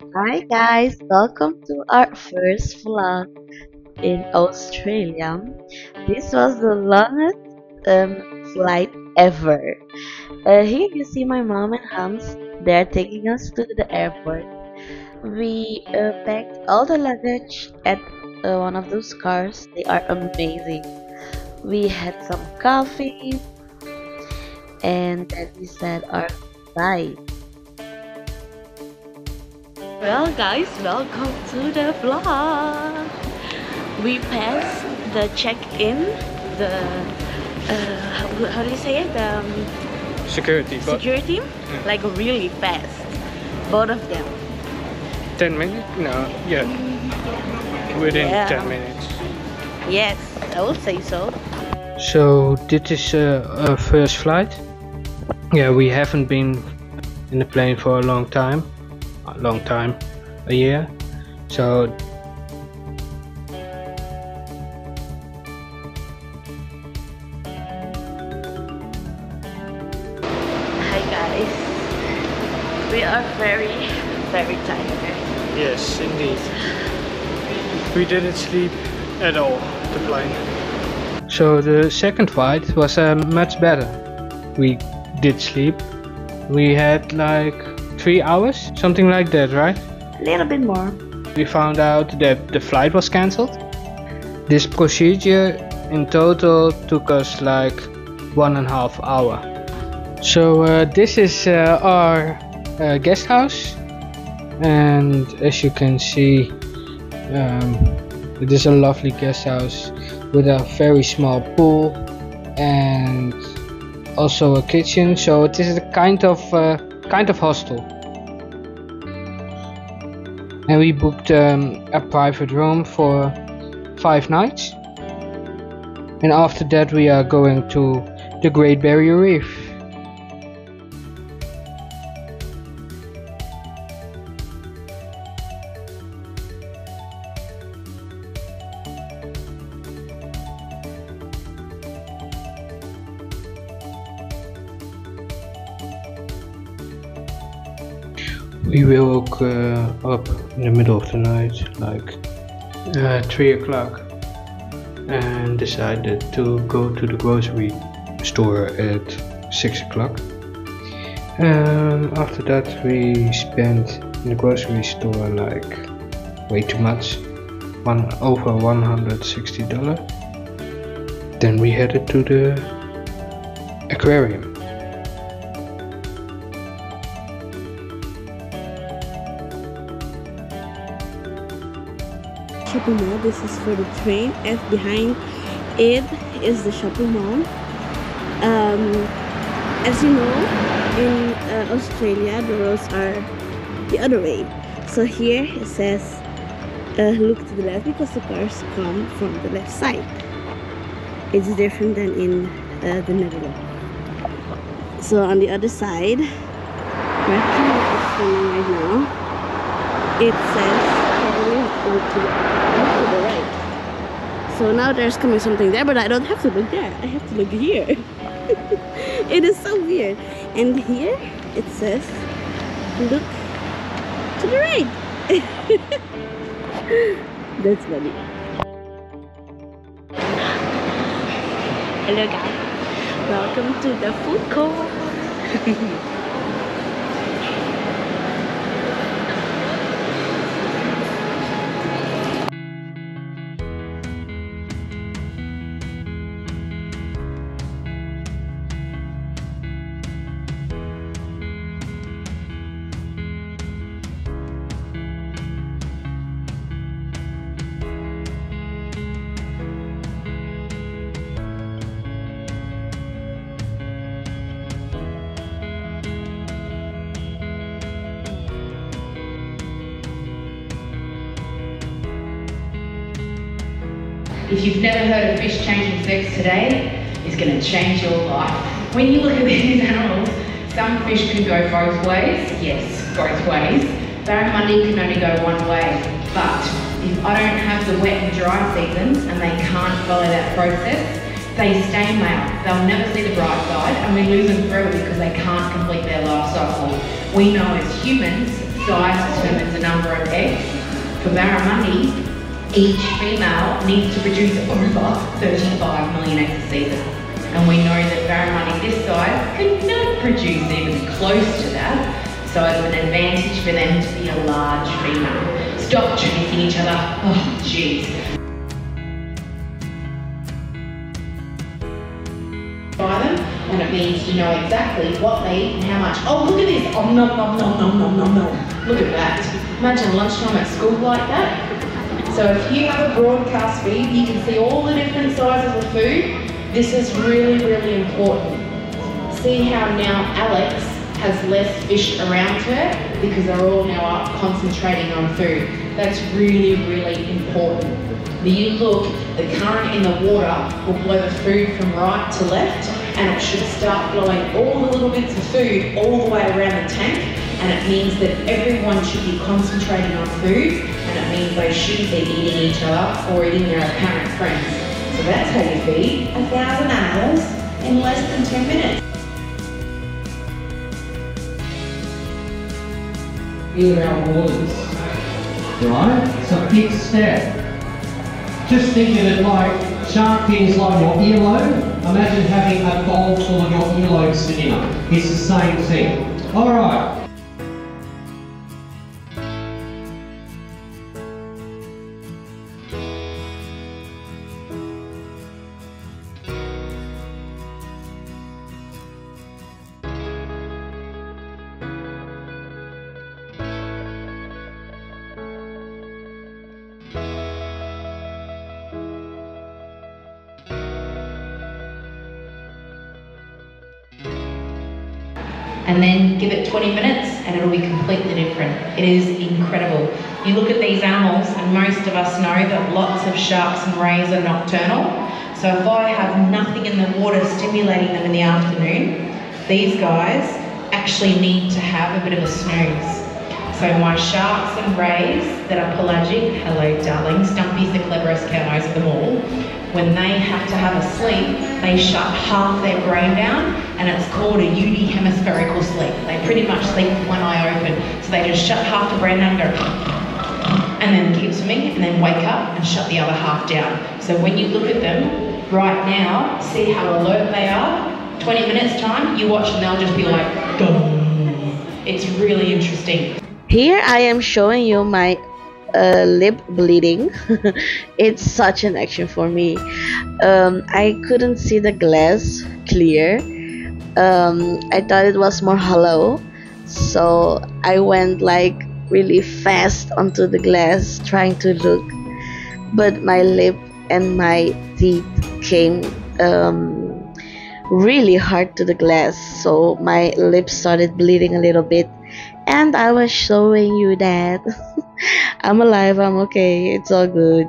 Hi guys, welcome to our first vlog in Australia. This was the longest um, flight ever. Uh, here you see my mom and Hans. They're taking us to the airport. We uh, packed all the luggage at uh, one of those cars. They are amazing. We had some coffee and then we said our bye. Well guys, welcome to the vlog. We passed the check-in, the uh, how, how do you say it? The um, Security, but security, like really fast. Both of them. 10 minutes? No, yeah. Within Yeah. 10 minutes. Yes, I would say so. So, this is uh, our first flight. Yeah, we haven't been in the plane for a long time. A long time, a year. So, Hi guys. We are very, very tired. yes, indeed. We didn't sleep at all, the plane. So, the second flight was uh, much better. We did sleep. We had like three hours, something like that, right? A little bit more. we found out that the flight was cancelled. This procedure in total took us like one and a half hour. So uh, this is uh, our uh, guest house, and as you can see, um, it is a lovely guest house with a very small pool and also a kitchen. So it is a kind of uh, kind of hostel. And we booked um, a private room for five nights. And after that we are going to the Great Barrier Reef we woke uh, up in the middle of the night like uh, 3 o'clock and decided to go to the grocery store at 6 o'clock. Um, after that we spent in the grocery store like way too much one over 160 dollar then we headed to the aquarium shopping mall. This is for the train, and behind it is the shopping mall. Um, as you know, in uh, Australia, the roads are the other way. So here it says, uh, look to the left because the cars come from the left side. It's different than in uh, the Netherlands. So on the other side, where Kilo is standing right now, it says look to the, the right. So now there's coming something there, but I don't have to look there. I have to look here. it is so weird. And here it says look to the right. That's funny. Hello guys. Welcome to the food court. If you've never heard of fish changing sex today, it's going to change your life. When you look at these animals, some fish can go both ways. Yes, both ways. Barramundi can only go one way. But if I don't have the wet and dry seasons and they can't follow that process, they stay male. They'll never see the bright side and we lose them forever because they can't complete their life cycle. We know as humans, size determines the number of eggs. For barramundi, each female needs to produce over 35 million eggs a season. And we know that barramundi this size could not produce even close to that. So it's an advantage for them to be a large female. Stop chasing each other. Oh, jeez. By them, and it means you know exactly what they eat and how much. Oh, look at this. Oh, nom, nom, nom, nom, nom, nom, nom. Look at that. Imagine lunchtime at school like that. So if you have a broadcast feed, you can see all the different sizes of food. This is really, really important. See how now Alex has less fish around her because they're all now up concentrating on food. That's really, really important. When you look, the current in the water will blow the food from right to left and it should start blowing all the little bits of food all the way around the tank and it means that everyone should be concentrating on food and it means they shouldn't be eating each other or eating their apparent friends. So that's how you feed a thousand animals in less than 10 minutes. in our right? It's a big step. Just think of it like shark fins like your earlobe. Imagine having a bowl full of your earlobe up. It's the same thing. All right. And then give it 20 minutes and it'll be completely different. It is incredible. You look at these animals and most of us know that lots of sharks and rays are nocturnal. So if I have nothing in the water stimulating them in the afternoon, these guys actually need to have a bit of a snooze. So my sharks and rays that are pelagic, hello darling, Stumpy's the cleverest camos of them all, when they have to have a sleep, they shut half their brain down and it's called a unihemispherical sleep. They pretty much sleep with one eye open. So they just shut half the brain down and go and then keep swimming and then wake up and shut the other half down. So when you look at them right now, see how alert they are. 20 minutes time, you watch and they'll just be like, Dum. it's really interesting. Here I am showing you my uh, lip bleeding. it's such an action for me. Um, I couldn't see the glass clear. Um, I thought it was more hollow, so I went like really fast onto the glass trying to look, but my lip and my teeth came um, really hard to the glass, so my lips started bleeding a little bit and I was showing you that I'm alive, I'm okay, it's all good.